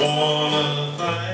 wanna thank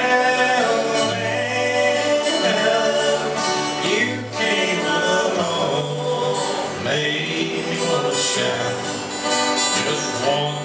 share. Just one.